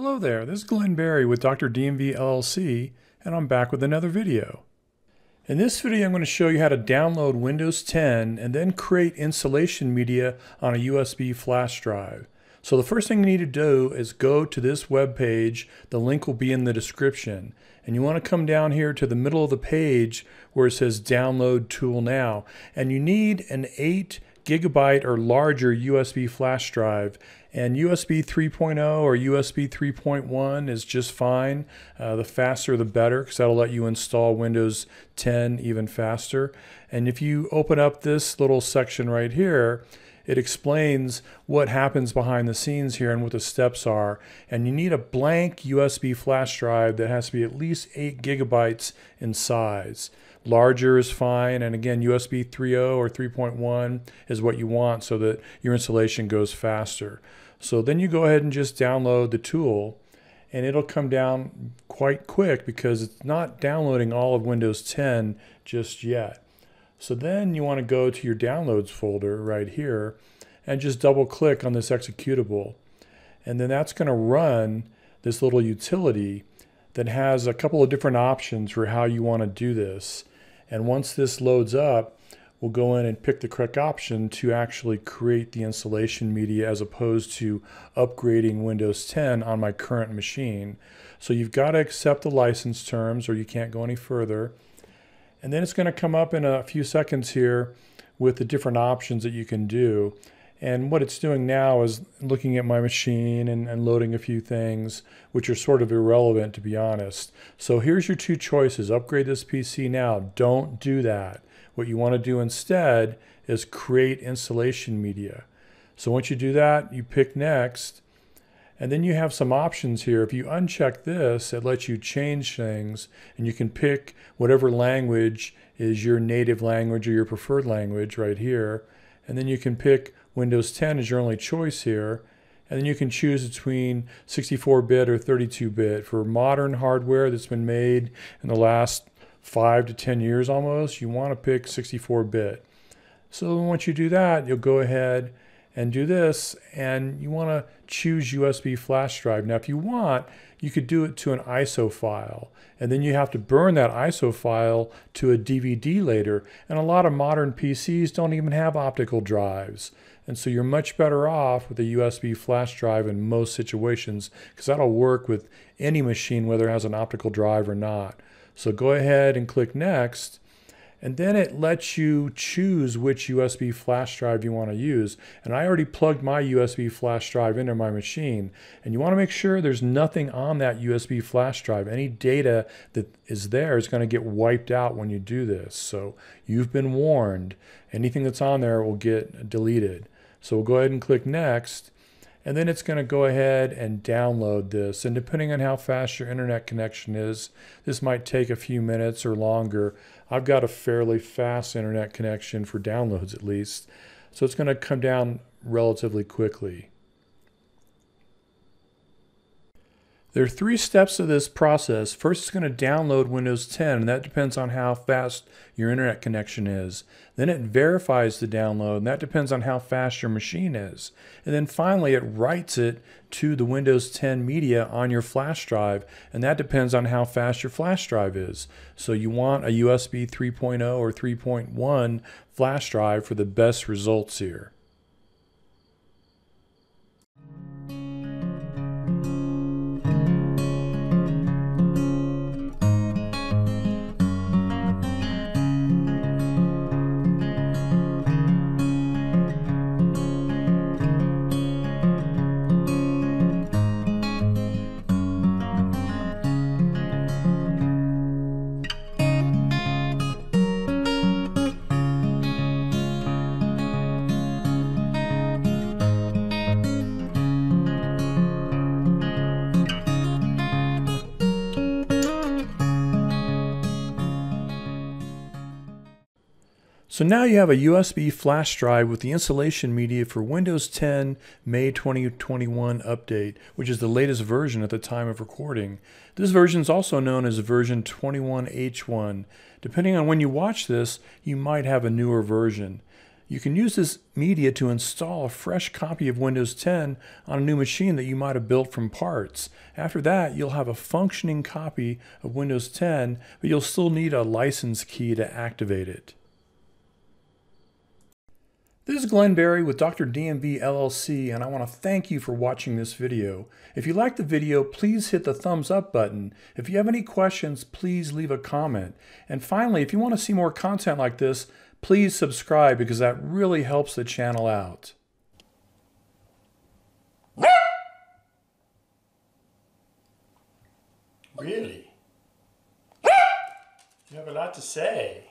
Hello there, this is Glenn Berry with Dr. DMV LLC, and I'm back with another video. In this video, I'm going to show you how to download Windows 10 and then create installation media on a USB flash drive. So the first thing you need to do is go to this web page. The link will be in the description. And you want to come down here to the middle of the page where it says download tool now. And you need an 8 gigabyte or larger USB flash drive. And USB 3.0 or USB 3.1 is just fine. Uh, the faster the better because that'll let you install Windows 10 even faster. And if you open up this little section right here, it explains what happens behind the scenes here and what the steps are. And you need a blank USB flash drive that has to be at least 8 gigabytes in size. Larger is fine, and again, USB 3.0 or 3.1 is what you want so that your installation goes faster. So then you go ahead and just download the tool, and it'll come down quite quick because it's not downloading all of Windows 10 just yet. So then you want to go to your downloads folder right here and just double click on this executable. And then that's going to run this little utility that has a couple of different options for how you want to do this. And once this loads up, we'll go in and pick the correct option to actually create the installation media as opposed to upgrading Windows 10 on my current machine. So you've got to accept the license terms or you can't go any further. And then it's going to come up in a few seconds here with the different options that you can do. And what it's doing now is looking at my machine and, and, loading a few things, which are sort of irrelevant to be honest. So here's your two choices. Upgrade this PC now. Don't do that. What you want to do instead is create installation media. So once you do that, you pick next and then you have some options here. If you uncheck this, it lets you change things and you can pick whatever language is your native language or your preferred language right here. And then you can pick Windows 10 is your only choice here. And then you can choose between 64-bit or 32-bit. For modern hardware that's been made in the last five to 10 years almost, you want to pick 64-bit. So once you do that, you'll go ahead and do this and you want to choose USB flash drive. Now if you want, you could do it to an ISO file and then you have to burn that ISO file to a DVD later and a lot of modern PCs don't even have optical drives. And so you're much better off with a USB flash drive in most situations because that'll work with any machine whether it has an optical drive or not. So go ahead and click next and then it lets you choose which USB flash drive you want to use. And I already plugged my USB flash drive into my machine. And you want to make sure there's nothing on that USB flash drive. Any data that is there is going to get wiped out when you do this. So you've been warned. Anything that's on there will get deleted. So we'll go ahead and click next and then it's going to go ahead and download this. And depending on how fast your internet connection is, this might take a few minutes or longer. I've got a fairly fast internet connection for downloads at least, so it's going to come down relatively quickly. There are three steps to this process. First, it's going to download Windows 10, and that depends on how fast your internet connection is. Then it verifies the download, and that depends on how fast your machine is. And then finally, it writes it to the Windows 10 media on your flash drive, and that depends on how fast your flash drive is. So you want a USB 3.0 or 3.1 flash drive for the best results here. So now you have a USB flash drive with the installation media for Windows 10 May 2021 update, which is the latest version at the time of recording. This version is also known as version 21H1. Depending on when you watch this, you might have a newer version. You can use this media to install a fresh copy of Windows 10 on a new machine that you might have built from parts. After that, you'll have a functioning copy of Windows 10, but you'll still need a license key to activate it. This is Glenn Berry with Dr. DMV LLC and I want to thank you for watching this video. If you liked the video, please hit the thumbs up button. If you have any questions, please leave a comment. And finally, if you want to see more content like this, please subscribe because that really helps the channel out. Really? You have a lot to say.